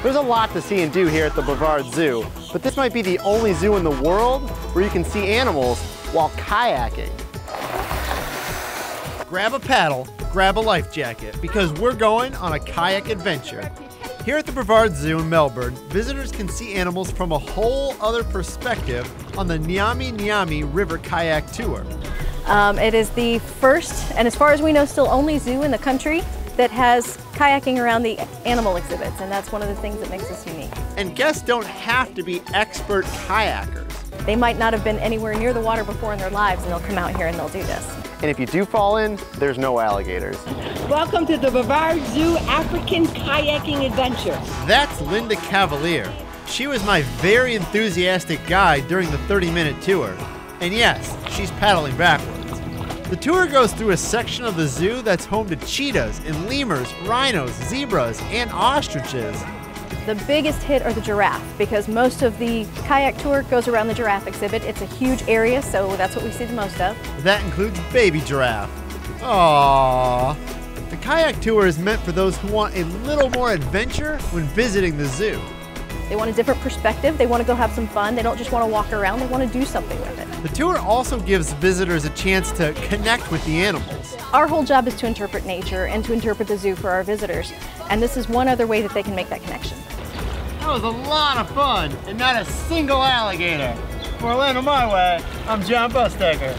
There's a lot to see and do here at the Brevard Zoo, but this might be the only zoo in the world where you can see animals while kayaking. Grab a paddle, grab a life jacket, because we're going on a kayak adventure. Here at the Brevard Zoo in Melbourne, visitors can see animals from a whole other perspective on the Nyami Nyami River Kayak Tour. Um, it is the first, and as far as we know, still only zoo in the country that has kayaking around the animal exhibits, and that's one of the things that makes us unique. And guests don't have to be expert kayakers. They might not have been anywhere near the water before in their lives, and they'll come out here and they'll do this. And if you do fall in, there's no alligators. Welcome to the Brevard Zoo African Kayaking Adventure. That's Linda Cavalier. She was my very enthusiastic guide during the 30 minute tour. And yes, she's paddling backwards. The tour goes through a section of the zoo that's home to cheetahs and lemurs, rhinos, zebras, and ostriches. The biggest hit are the giraffe because most of the kayak tour goes around the giraffe exhibit. It's a huge area, so that's what we see the most of. That includes baby giraffe. Aww. The kayak tour is meant for those who want a little more adventure when visiting the zoo. They want a different perspective. They want to go have some fun. They don't just want to walk around. They want to do something with it. The tour also gives visitors a chance to connect with the animals. Our whole job is to interpret nature and to interpret the zoo for our visitors. And this is one other way that they can make that connection. That was a lot of fun and not a single alligator. For Orlando My Way, I'm John Bustecker.